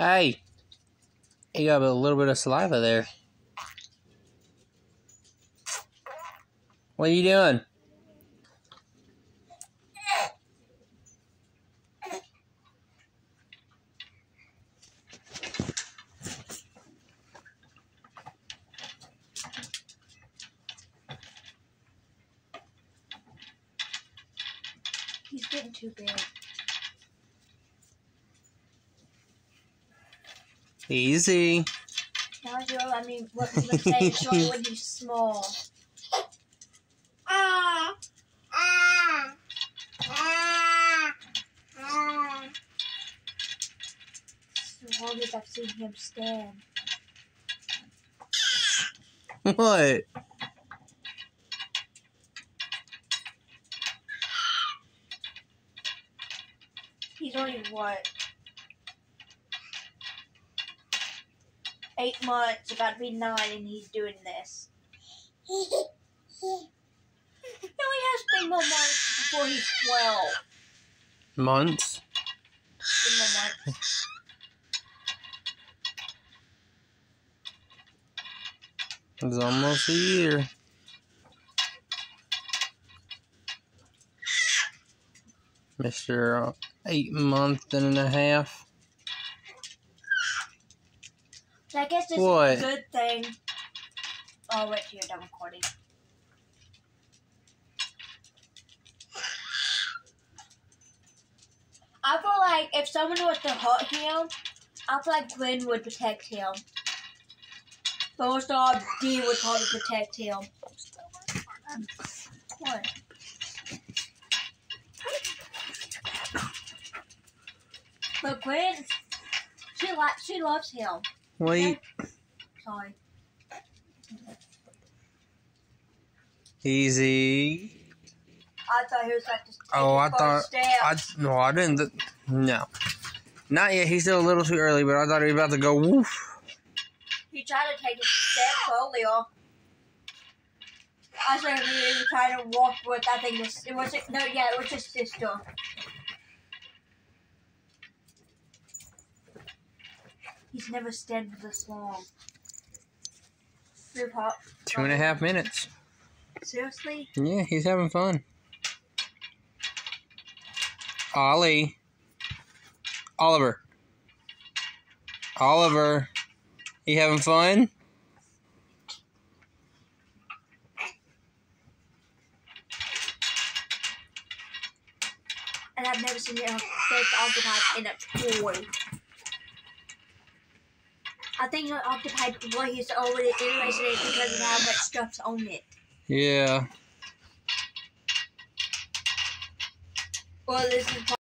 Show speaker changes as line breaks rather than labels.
Hey, you got a little bit of saliva there. What are you doing?
He's getting too big.
Easy.
Now you I mean, what you would say only when he's small.
Ah. Ah. Ah. Ah.
The longest I've seen him stand.
What?
He's only what? Eight months, about to be nine, and he's doing this. No, he has three more months before he's 12.
Months?
Three more months.
It's almost a year. Mr. Uh, eight month and a half.
I guess this
What?
is a good thing. Oh, wait till you're done recording. I feel like if someone was to hurt him, I feel like Glenn would protect him. But most of D would probably protect him. What? But Gwen, she li- she loves him.
Wait.
Sorry.
Easy.
I thought he was like to take
Oh, I thought. I no, I didn't. No, not yet. He's still a little too early, but I thought he was about to go woof.
He tried to take a step earlier. I said he was trying to walk with. I think this, it was no, yeah, it was just his sister. He's never stayed for this long. Hot.
Two and a half minutes.
Seriously?
Yeah, he's having fun. Ollie. Oliver. Oliver. You having fun?
And I've never seen it this occupied in a toy. I think the occupied toy is already interested in it because of how much stuff's on it.
Yeah.
Well, this is